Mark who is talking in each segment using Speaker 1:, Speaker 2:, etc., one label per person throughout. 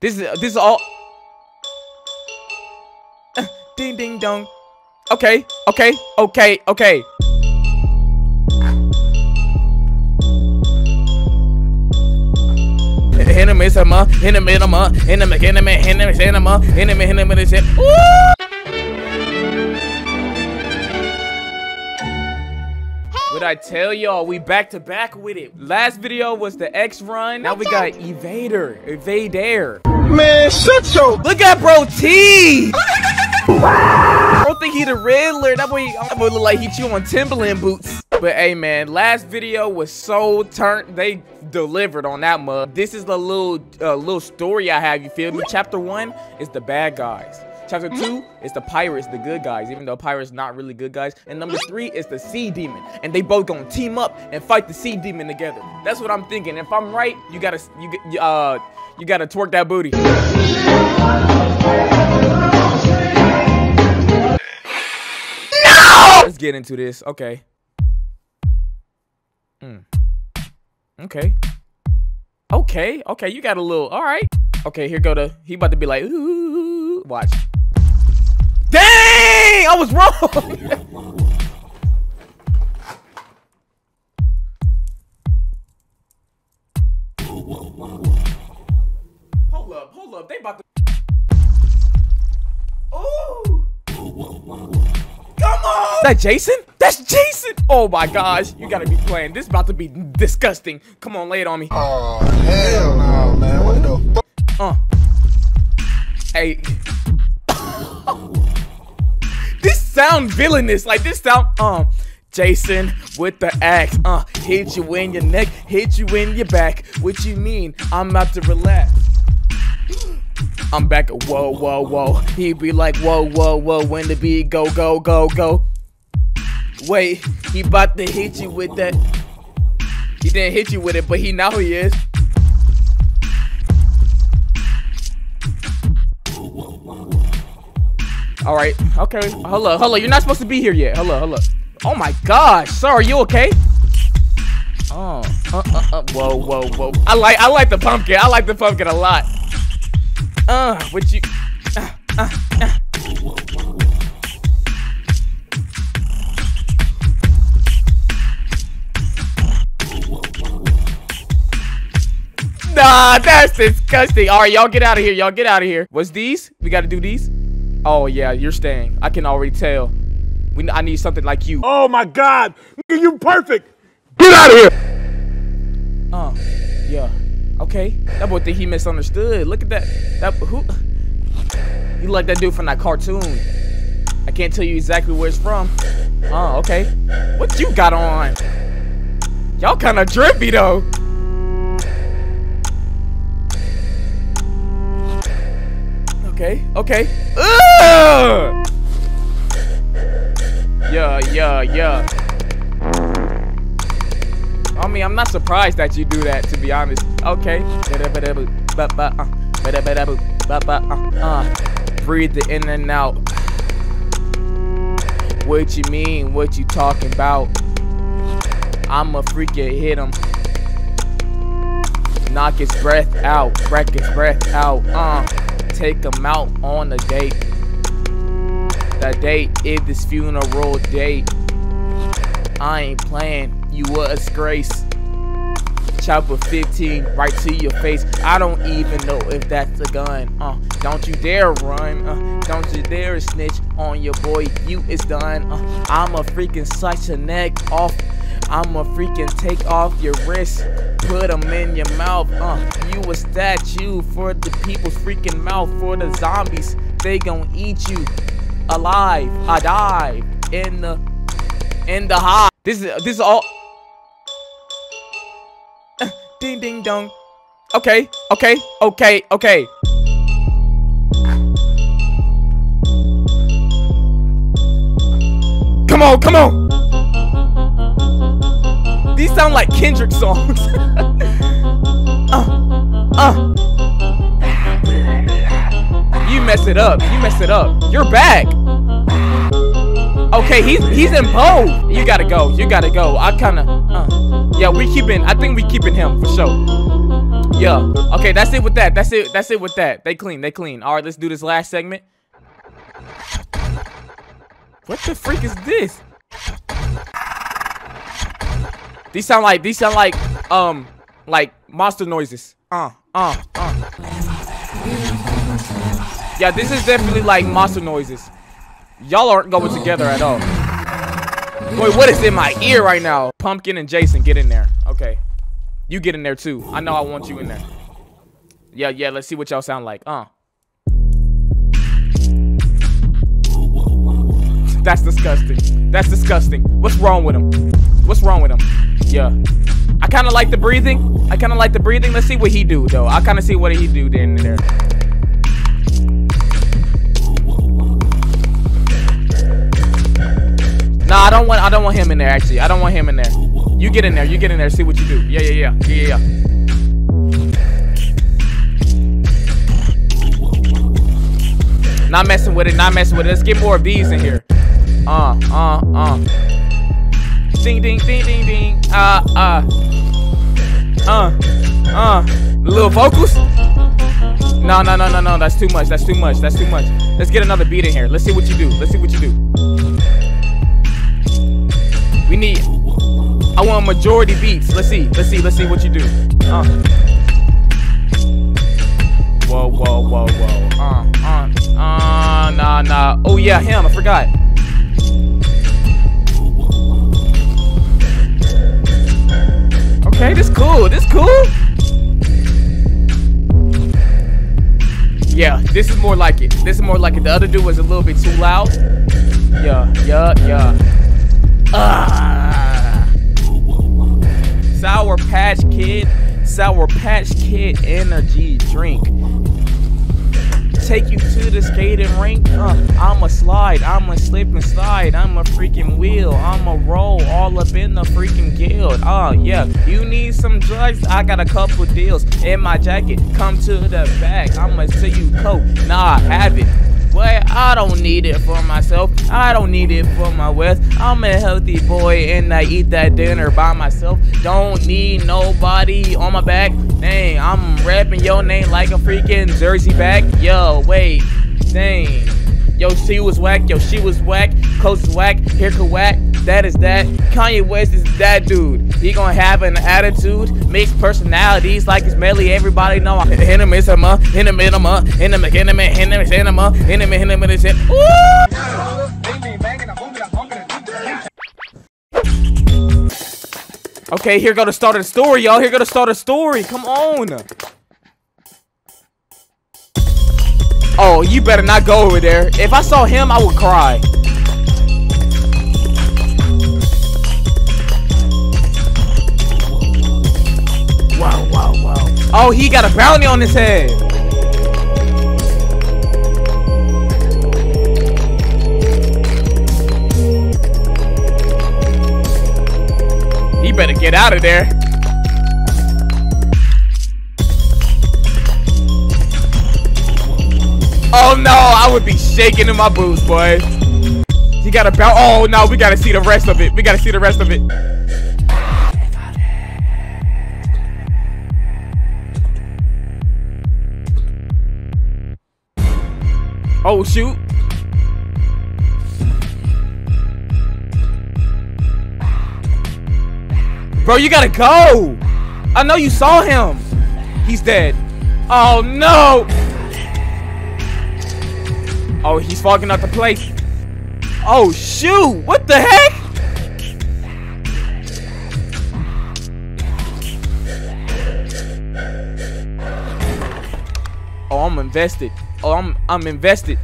Speaker 1: This is this is all. ding ding dong. Okay, okay, okay, okay. Enemy sama, enemy sama, enemy enemy enemy sama, enemy enemy enemy. What I tell y'all, we back to back with it. Last video was the X run. Now we got Evader, Evader.
Speaker 2: Man, shut your.
Speaker 1: Look at bro T. I don't think he the Riddler. That boy, that boy look like he chew on Timberland boots. But hey, man, last video was so turned. They delivered on that mug. This is the little uh, little story I have. You feel me? Chapter one is the bad guys. Chapter two is the pirates, the good guys, even though pirates not really good guys. And number three is the sea demon, and they both gonna team up and fight the sea demon together. That's what I'm thinking. If I'm right, you gotta you uh you gotta twerk that booty. No! Let's get into this. Okay. Hmm. Okay. Okay. Okay. You got a little. All right. Okay. Here go the. He about to be like. Ooh. Watch. Dang! I was wrong! hold up, hold up. They about to... Ooh! Come on! That Jason? That's Jason! Oh my gosh, you gotta be playing. This is about to be disgusting. Come on, lay it on me.
Speaker 2: Oh, hell no, man. What the
Speaker 1: Uh. Hey. Sound villainous. Like this sound, um, Jason with the axe, uh, hit you in your neck, hit you in your back. What you mean? I'm about to relax. I'm back whoa, whoa, whoa. He be like, whoa, whoa, whoa, when the beat go, go, go, go. Wait, he about to hit you with that. He didn't hit you with it, but he now he is. All right. Okay. Hello. Hello. You're not supposed to be here yet. Hello. Hello. Oh my gosh. Sir, are you okay? Oh. Uh, uh, uh. Whoa. Whoa. Whoa. I like. I like the pumpkin. I like the pumpkin a lot. Uh. What you? Uh. Uh. uh. Nah, that's disgusting. All right, y'all get out of here. Y'all get out of here. What's these? We got to do these? Oh, yeah, you're staying. I can already tell. We, I need something like you.
Speaker 2: Oh, my God. You perfect. Get out of here.
Speaker 1: Uh, yeah. Okay. That boy think he misunderstood. Look at that. That who? You like that dude from that cartoon. I can't tell you exactly where it's from. Oh, okay. What you got on? Y'all kind of drippy, though. Okay, okay. Ugh! Yeah, yeah, yeah. I mean, I'm not surprised that you do that, to be honest. Okay. Breathe the in and out. What you mean? What you talking about? I'ma freaking hit him. Knock his breath out. Break his breath out. Uh take him out on a date. The date is this funeral date. I ain't playing, you a disgrace. Chopper 15 right to your face. I don't even know if that's a gun. Uh, don't you dare run. Uh, don't you dare snitch on your boy. You is done. Uh, I'm a freaking slice your neck off. I'm a freaking take off your wrist put them in your mouth. Uh, you a statue for the people's freaking mouth. For the zombies, they gon' eat you alive. I die in the in the hot. This is this is all. Ding ding dong. Okay, okay, okay, okay. Come on, come on. These sound like Kendrick songs. uh, uh. Mess it up. You mess it up. You're back. Okay, he's he's in both. You gotta go. You gotta go. I kinda. Uh. Yeah, we keeping. I think we keeping him for sure. Yeah. Okay, that's it with that. That's it. That's it with that. They clean. They clean. All right, let's do this last segment. What the freak is this? These sound like these sound like um like monster noises. Uh, uh, uh. Yeah, this is definitely like monster noises. Y'all aren't going together at all. Wait, what is in my ear right now? Pumpkin and Jason, get in there. Okay. You get in there too. I know I want you in there. Yeah, yeah, let's see what y'all sound like. Uh. That's disgusting. That's disgusting. What's wrong with him? What's wrong with him? Yeah. I kind of like the breathing. I kind of like the breathing. Let's see what he do, though. I kind of see what he do then there. Don't want. I don't want him in there. Actually, I don't want him in there. You get in there. You get in there. See what you do. Yeah, yeah, yeah, yeah, yeah. Not messing with it. Not messing with it. Let's get more of these in here. Uh, uh, uh. Ding, ding, ding, ding, ding. Uh, uh. Uh, uh. Little vocals? No, no, no, no, no. That's too much. That's too much. That's too much. Let's get another beat in here. Let's see what you do. Let's see what you do. We need. I want majority beats. Let's see. Let's see. Let's see what you do. Uh. Whoa, whoa, whoa, whoa. Uh, uh, uh, nah, nah. Oh yeah, him. I forgot. Okay, this cool. This cool. Yeah, this is more like it. This is more like it. The other dude was a little bit too loud. Yeah, yeah, yeah. Sour Patch Kid, Sour Patch Kid energy drink. Take you to the skating rink. Uh, I'ma slide, I'ma slip and slide. I'ma freaking wheel, I'ma roll all up in the freaking guild. Oh, yeah, you need some drugs? I got a couple deals in my jacket. Come to the back, I'ma see you coke. Nah, have it. But I don't need it for myself. I don't need it for my wealth. I'm a healthy boy and I eat that dinner by myself. Don't need nobody on my back. Dang, I'm rapping your name like a freaking jersey back. Yo, wait, dang. Yo, she was whack. Yo, she was whack. Coach whack. Haircut whack. That is that. Kanye West is that dude. He gonna have an attitude, mixed personalities like it's medley. Everybody know in him is him, in him in him, in him in him in him in him in him in him in him. Okay, here go the start of the story, y'all. Here go the start of the story. Come on. Oh, you better not go over there. If I saw him, I would cry. Oh, he got a bounty on his head. He better get out of there. Oh no, I would be shaking in my boots, boy. He got a belt. Oh no, we gotta see the rest of it. We gotta see the rest of it. Oh shoot. Bro, you gotta go. I know you saw him. He's dead. Oh no. Oh, he's fogging up the place. Oh, shoot. What the heck? Oh, I'm invested. Oh, I'm I'm invested.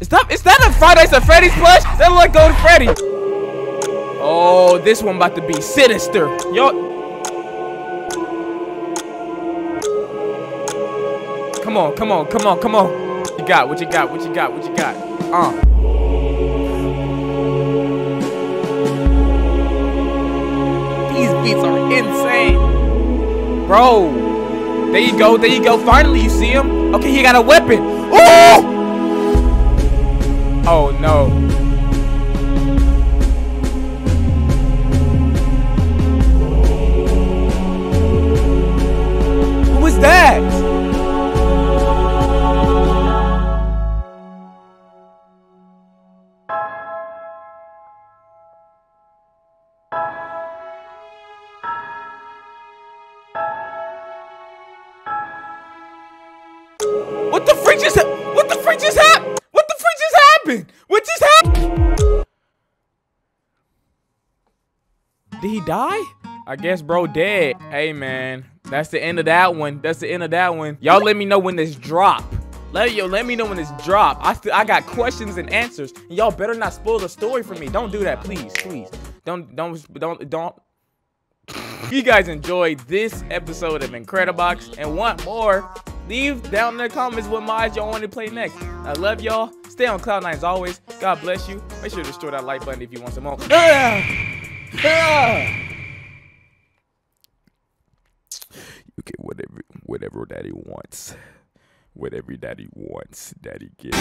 Speaker 1: Is that is that a Friday Nights at Freddy's plush? That look like Golden Freddy. Oh, this one about to be sinister. Yo. Come on, come on, come on, come on. You got what you got, what you got, what you got. Uh. These beats are insane. Bro. There you go, there you go. Finally, you see him. Okay, he got a weapon. Oh! Oh, no. Just happened? Did he die? I guess bro dead. Hey man, that's the end of that one. That's the end of that one. Y'all let me know when this drop. Let yo, let me know when this drop. I still I got questions and answers. Y'all better not spoil the story for me. Don't do that, please, please. Don't don't don't don't. you guys enjoyed this episode of Incredibox and want more, leave down in the comments what mods y'all want to play next. I love y'all. Stay on Cloud9 as always. God bless you. Make sure to destroy that like button if you want some more. You get whatever whatever daddy wants. Whatever daddy wants, daddy gets.